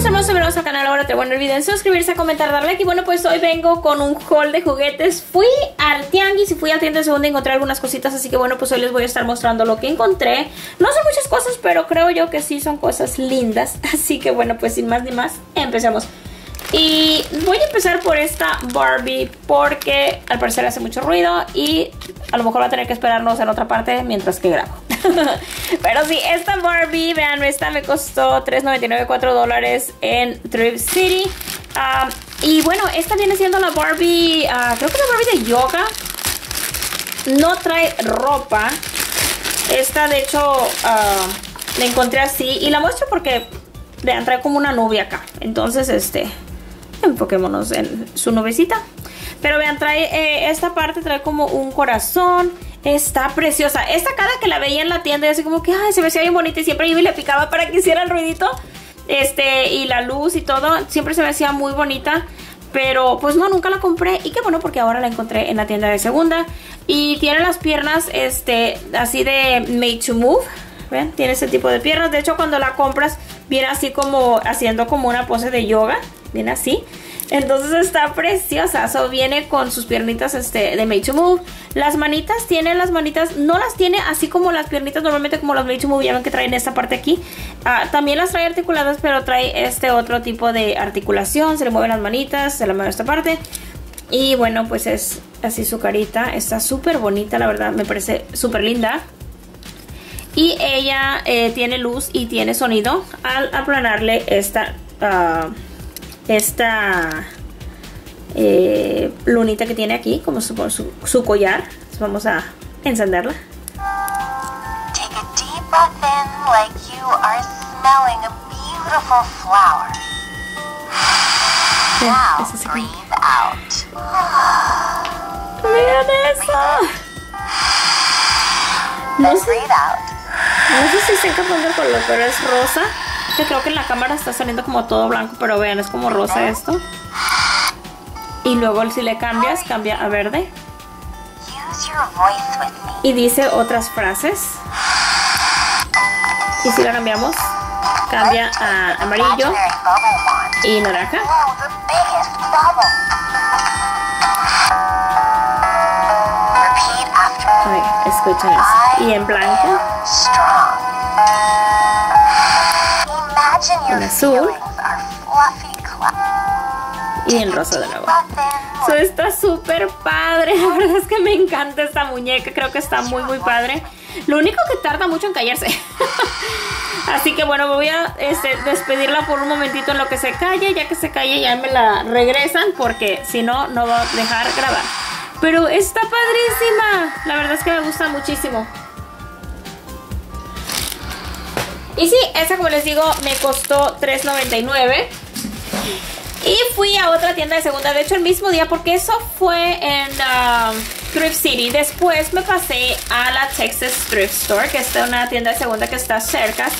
mis hermosos, bienvenidos al canal ahora te bueno olviden suscribirse, comentar, dar like y bueno pues hoy vengo con un haul de juguetes. Fui al tianguis y fui al tienda de segunda encontré algunas cositas así que bueno pues hoy les voy a estar mostrando lo que encontré. No son muchas cosas pero creo yo que sí son cosas lindas así que bueno pues sin más ni más empecemos. Y voy a empezar por esta Barbie porque al parecer hace mucho ruido y a lo mejor va a tener que esperarnos en otra parte mientras que grabo Pero sí, esta Barbie, vean, esta me costó $3.99, 4 dólares en Thrift City. Ah, y bueno, esta viene siendo la Barbie, uh, creo que la Barbie de yoga. No trae ropa. Esta, de hecho, uh, la encontré así. Y la muestro porque, vean, trae como una nube acá. Entonces, este, enfoquémonos en su nubecita. Pero vean, trae, eh, esta parte trae como un corazón. Está preciosa. Esta cada que la veía en la tienda, y así como que, se me hacía bien bonita y siempre iba y le picaba para que hiciera el ruidito. Este, y la luz y todo, siempre se me hacía muy bonita. Pero pues no, nunca la compré y qué bueno porque ahora la encontré en la tienda de segunda. Y tiene las piernas, este, así de made to move. ¿Ven? Tiene ese tipo de piernas. De hecho, cuando la compras, viene así como haciendo como una pose de yoga. Viene así. Entonces está preciosa. So, viene con sus piernitas este, de Made to Move. Las manitas, tiene las manitas, no las tiene así como las piernitas normalmente como las Made to Move. Ya ven que traen esta parte aquí. Ah, también las trae articuladas, pero trae este otro tipo de articulación. Se le mueven las manitas, se le mueve esta parte. Y bueno, pues es así su carita. Está súper bonita, la verdad. Me parece súper linda. Y ella eh, tiene luz y tiene sonido al aplanarle esta... Uh, esta eh, lunita que tiene aquí, como su, su, su collar. Entonces vamos a encenderla. Take a deep breath in like you are smelling a beautiful flower. Now breathe out. Vean eso. No sé, no sé si se encapando el color, pero es rosa creo que en la cámara está saliendo como todo blanco, pero vean, es como rosa esto. Y luego si le cambias, cambia a verde. Y dice otras frases. Y si la cambiamos, cambia a amarillo y naranja. escuchen eso. Y en blanco en azul y en rosa de nuevo. Eso está súper padre, la verdad es que me encanta esta muñeca, creo que está muy muy padre. Lo único que tarda mucho en callarse. Así que bueno, voy a este, despedirla por un momentito en lo que se calle. Ya que se calle ya me la regresan porque si no, no va a dejar grabar. Pero está padrísima. La verdad es que me gusta muchísimo. Y sí, esa como les digo me costó $3.99. Y fui a otra tienda de segunda, de hecho el mismo día, porque eso fue en um, Thrift City. Después me pasé a la Texas Thrift Store, que es una tienda de segunda que está cerca.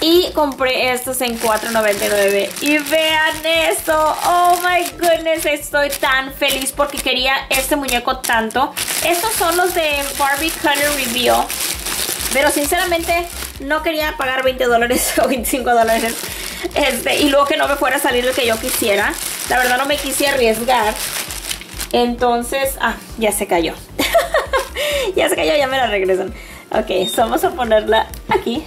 Y compré estos en $4.99. Y vean esto. Oh my goodness. Estoy tan feliz porque quería este muñeco tanto. Estos son los de Barbie Color Reveal. Pero sinceramente no quería pagar 20 dólares o 25 dólares. Este, y luego que no me fuera a salir el que yo quisiera. La verdad no me quise arriesgar. Entonces, ah, ya se cayó. ya se cayó, ya me la regresan. Ok, vamos a ponerla aquí.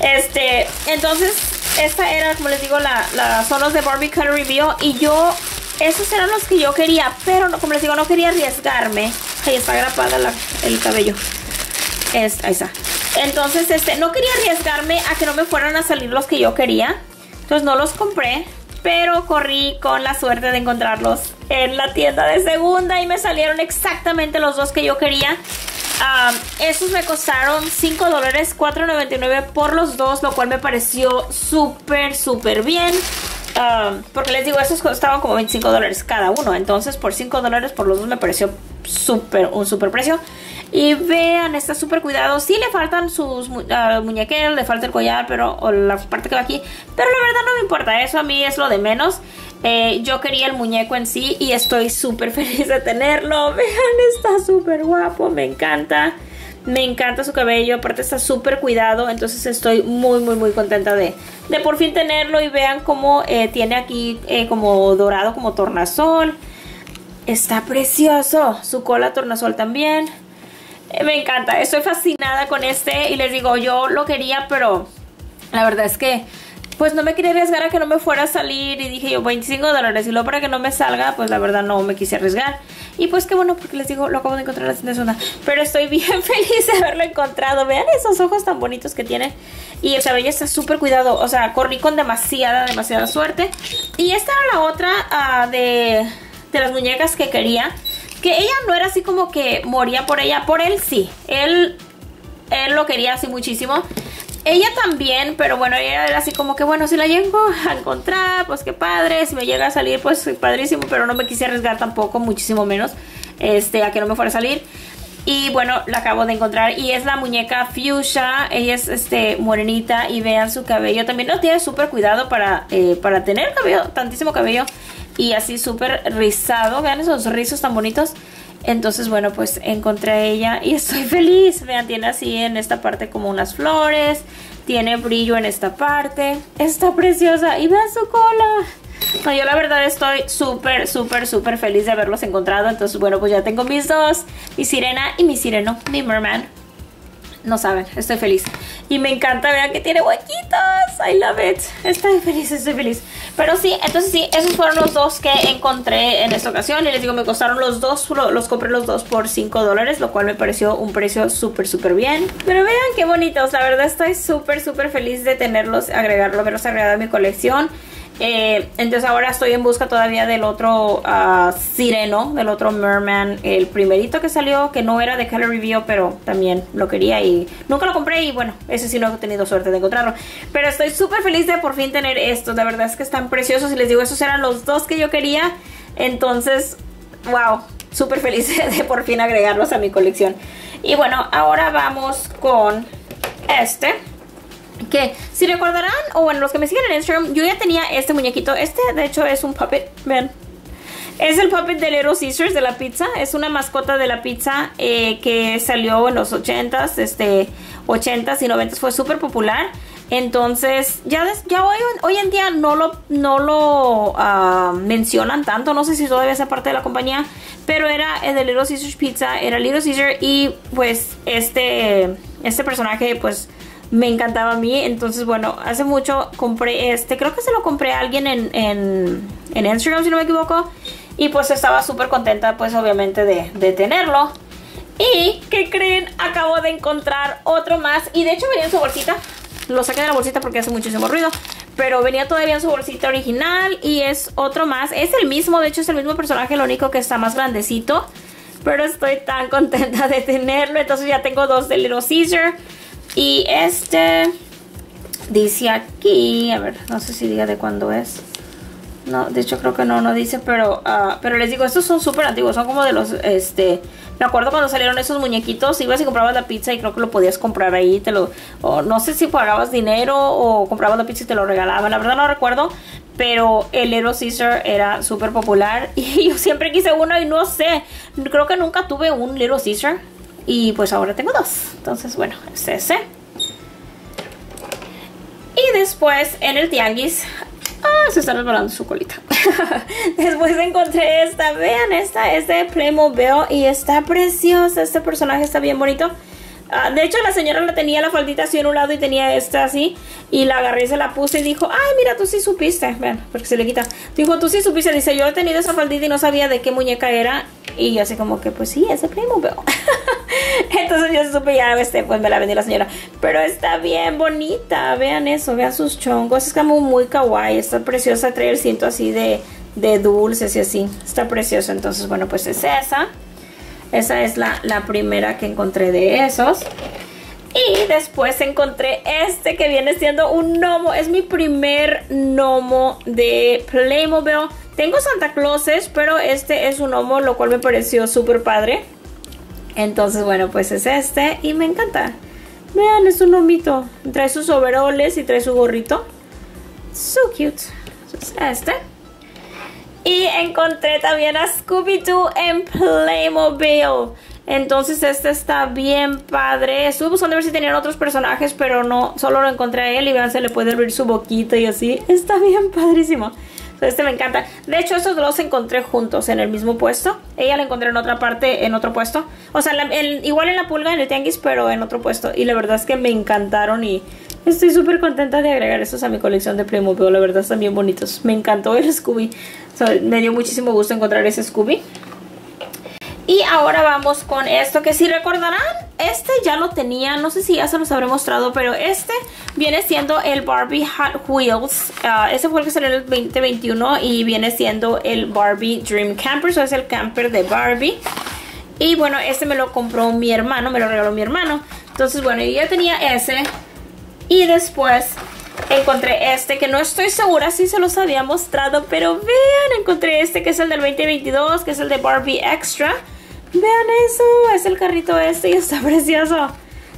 Este, entonces, esta era, como les digo, la, la son los de Barbie Color Review. Y yo, esos eran los que yo quería. Pero, como les digo, no quería arriesgarme. Ahí está agrapada el cabello. Es, ahí está. Entonces, este, no quería arriesgarme a que no me fueran a salir los que yo quería. Entonces no los compré, pero corrí con la suerte de encontrarlos en la tienda de segunda y me salieron exactamente los dos que yo quería. Esos me costaron 5 dólares, 4.99 por los dos, lo cual me pareció súper, súper bien. porque les digo, esos costaban como 25 dólares cada uno. Entonces, por 5 dólares por los dos me pareció súper, un súper precio. Y vean, está súper cuidado. Sí le faltan sus uh, muñequeros, le falta el collar, pero la parte que va aquí. Pero la verdad no me importa, eso a mí es lo de menos. Eh, yo quería el muñeco en sí y estoy súper feliz de tenerlo. Vean, está súper guapo, me encanta. Me encanta su cabello, aparte está súper cuidado, entonces estoy muy, muy, muy contenta de, de por fin tenerlo. Y vean cómo eh, tiene aquí eh, como dorado, como tornasol. Está precioso. Su cola tornasol también. Me encanta, estoy fascinada con este. Y les digo, yo lo quería, pero la verdad es que pues no me quería arriesgar a que no me fuera a salir y dije yo 25 dólares y luego para que no me salga pues la verdad no me quise arriesgar. Y pues qué bueno porque les digo lo acabo de encontrar en la zona. Pero estoy bien feliz de haberlo encontrado. Vean esos ojos tan bonitos que tiene. Y el cabello está súper cuidado. O sea corrí con demasiada demasiada suerte. Y esta era la otra uh, de, de las muñecas que quería que ella no era así como que moría por ella por él sí él él lo quería así muchísimo ella también, pero bueno, ella era así como que, bueno, si la llego a encontrar, pues qué padre. Si me llega a salir, pues padrísimo, pero no me quise arriesgar tampoco, muchísimo menos, este, a que no me fuera a salir. Y bueno, la acabo de encontrar y es la muñeca Fuchsia. Ella es este morenita y vean su cabello. También lo tiene súper cuidado para, eh, para tener cabello, tantísimo cabello y así súper rizado. Vean esos rizos tan bonitos. Entonces, bueno, pues encontré a ella y estoy feliz. Vean, tiene así en esta parte como unas flores. Tiene brillo en esta parte. Está preciosa. Y vean su cola. No, yo la verdad estoy súper, súper, súper feliz de haberlos encontrado. Entonces, bueno, pues ya tengo mis dos. Mi sirena y mi sireno, mi merman. No saben, estoy feliz. Y me encanta, vean que tiene huequitos. I love it. Estoy feliz, estoy feliz. Pero sí, entonces sí, esos fueron los dos que encontré en esta ocasión. Y les digo, me costaron los dos, los compré los dos por 5 dólares, lo cual me pareció un precio súper, súper bien. Pero vean qué bonitos. La verdad estoy súper, súper feliz de tenerlos, agregarlo, haberlos agregado a mi colección. Eh, entonces ahora estoy en busca todavía del otro uh, sireno, del otro merman, el primerito que salió, que no era de Color Review, pero también lo quería y nunca lo compré y bueno, ese sí no he tenido suerte de encontrarlo. Pero estoy súper feliz de por fin tener estos, la verdad es que están preciosos y les digo, esos eran los dos que yo quería, entonces, wow, súper feliz de por fin agregarlos a mi colección. Y bueno, ahora vamos con este que si recordarán, o bueno, los que me siguen en Instagram, yo ya tenía este muñequito. Este, de hecho, es un puppet, ven. Es el puppet de Little Caesars de la pizza. Es una mascota de la pizza eh, que salió en los 80s, este, 80s y 90s. Fue súper popular. Entonces, ya, ya hoy, en día no lo, no lo ah, mencionan tanto. No sé si todavía es parte de la compañía. Pero era el de Little Caesars Pizza. Era Little Caesar. Y pues este, este personaje, pues me encantaba a mí. Entonces, bueno, hace mucho compré este. Creo que se lo compré a alguien en, en, Instagram, si no me equivoco. Y pues estaba súper contenta, pues obviamente, de, de tenerlo. Y, ¿qué creen? Acabo de encontrar otro más. Y de hecho venía en su bolsita. Lo saqué de la bolsita porque hace muchísimo ruido. Pero venía todavía en su bolsita original. Y es otro más. Es el mismo, de hecho es el mismo personaje, lo único que está más grandecito. Pero estoy tan contenta de tenerlo. Entonces ya tengo dos de Little Caesar. Y este dice aquí, a ver, no sé si diga de cuándo es. No, de hecho creo que no, no dice, pero uh, pero les digo, estos son súper antiguos, son como de los, este, me acuerdo cuando salieron esos muñequitos, ibas y comprabas la pizza y creo que lo podías comprar ahí, te lo, o no sé si pagabas dinero o comprabas la pizza y te lo regalaban, la verdad no recuerdo, pero el Little Caesar era súper popular y yo siempre quise uno y no sé, creo que nunca tuve un Little Caesar, y pues ahora tengo dos. Entonces, bueno, es ese. Y después en el tianguis... Ah, se está reparando su colita. después encontré esta. Vean esta. Es de Playmobil y está preciosa. Este personaje está bien bonito. Ah, de hecho, la señora la tenía la faldita así en un lado y tenía esta así. Y la agarré y se la puse y dijo, ay, mira, tú sí supiste. Vean, porque se le quita. Dijo, tú sí supiste. Dice, yo he tenido esa faldita y no sabía de qué muñeca era. Y yo así como que, pues sí, es de Playmobil. Entonces yo supe ya, este, pues me la vendió la señora. Pero está bien bonita, vean eso, vean sus chongos. Es como muy kawaii, está preciosa, trae el cinto así de, de dulces y así. Está precioso, entonces bueno, pues es esa. Esa es la, la primera que encontré de esos. Y después encontré este que viene siendo un gnomo. Es mi primer gnomo de Playmobil. Tengo Santa Clauses, pero este es un gnomo, lo cual me pareció súper padre. Entonces, bueno, pues es este y me encanta. Vean, es un gnomito. Trae sus overoles y trae su gorrito. So cute. Este. Y encontré también a Scooby-Doo en Playmobil. Entonces este está bien padre. Estuve buscando ver si tenían otros personajes, pero no, solo lo encontré a él y vean, se le puede abrir su boquita y así. Está bien padrísimo. Este me encanta. De hecho, estos dos los encontré juntos en el mismo puesto. Ella la encontré en otra parte, en otro puesto. O sea, igual en la pulga, en el tianguis, pero en otro puesto. Y la verdad es que me encantaron y estoy súper contenta de agregar estos a mi colección de Playmobil. La verdad están bien bonitos. Me encantó el Scooby. me dio muchísimo gusto encontrar ese Scooby. Y ahora vamos con esto que si recordarán, este ya lo tenía, no sé si ya se los habré mostrado, pero este viene siendo el Barbie Hot Wheels. Uh, ese fue el que salió en el 2021 y viene siendo el Barbie Dream Camper, eso es el camper de Barbie. Y bueno, este me lo compró mi hermano, me lo regaló mi hermano. Entonces bueno, yo ya tenía ese y después encontré este que no estoy segura si se los había mostrado, pero vean, encontré este que es el del 2022, que es el de Barbie Extra. Vean eso, es el carrito este y está precioso.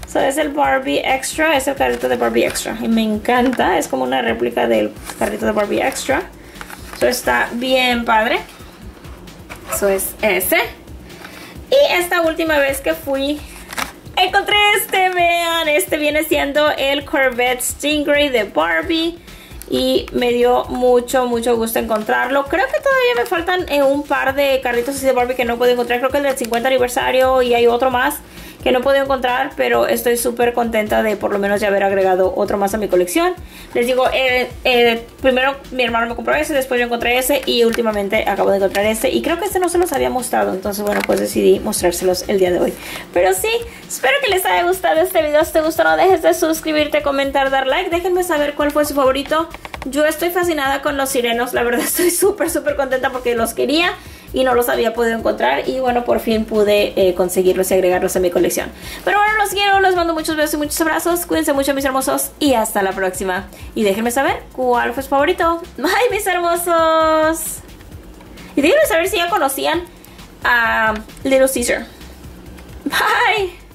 So, es el Barbie Extra, es el carrito de Barbie Extra. Y me encanta, es como una réplica del carrito de Barbie Extra. So, está bien padre. Eso es ese. Y esta última vez que fui, encontré este, vean. Este viene siendo el Corvette Stingray de Barbie y me dio mucho, mucho gusto encontrarlo. Creo que todavía me faltan eh, un par de carritos así de Barbie que no puedo encontrar. Creo que el del 50 aniversario y hay otro más que no puedo encontrar, pero estoy súper contenta de por lo menos ya haber agregado otro más a mi colección. Les digo, eh, eh, primero mi hermano me compró ese, después yo encontré ese y últimamente acabo de encontrar este. Y creo que este no se los había mostrado, entonces bueno, pues decidí mostrárselos el día de hoy. Pero sí, espero que les haya gustado este video. Si te gustó, no dejes de suscribirte, comentar, dar like. Déjenme saber cuál fue su favorito. Yo estoy fascinada con los sirenos, la verdad estoy súper, súper contenta porque los quería y no los había podido encontrar y bueno, por fin pude eh, conseguirlos y agregarlos a mi colección. Pero bueno, los quiero, les mando muchos besos y muchos abrazos, cuídense mucho mis hermosos y hasta la próxima. Y déjenme saber cuál fue su favorito. ¡Ay, mis hermosos! Y déjenme saber si ya conocían a Little Caesar. Bye.